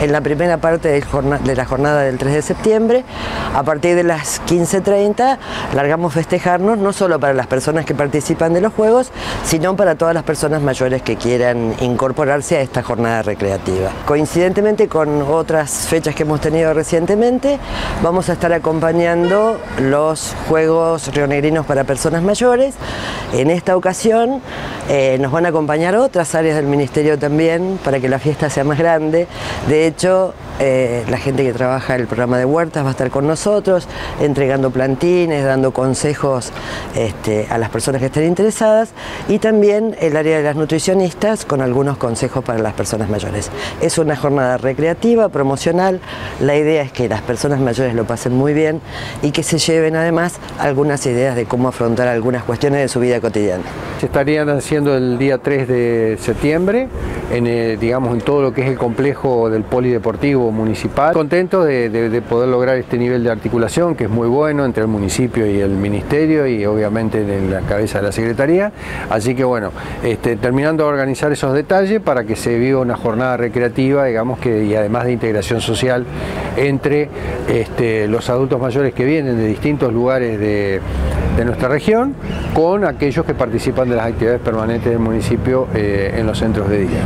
en la primera parte de la jornada del 3 de septiembre. A partir de las 15.30 largamos festejarnos no solo para las personas que participan de los Juegos, sino para todas las personas mayores que quieran incorporarse a esta jornada recreativa. Coincidentemente con otras fechas que hemos tenido recientemente, vamos a estar acompañando los Juegos Rionegrinos para personas mayores. En esta ocasión eh, nos van a acompañar otras áreas del Ministerio también para que la fiesta sea más grande. De hecho, eh, la gente que trabaja el programa de huertas va a estar con nosotros, entregando plantines, dando consejos este, a las personas que estén interesadas y también el área de las nutricionistas con algunos consejos para las personas mayores. Es una jornada recreativa, promocional, la idea es que las personas mayores lo pasen muy bien y que se lleven además algunas ideas de cómo afrontar algunas cuestiones de su vida cotidiana. Estarían el día 3 de septiembre, en, eh, digamos, en todo lo que es el complejo del polideportivo municipal. Contento de, poder lograr este nivel de articulación que es muy bueno entre el municipio y el ministerio y obviamente en la cabeza de la Secretaría. Así que bueno, este, terminando de organizar esos detalles para que se viva una jornada recreativa, digamos que y además de integración social entre este, los adultos mayores que vienen de distintos lugares de, nuestra región con aquellos que participan de las actividades permanentes del municipio eh, en los centros de día.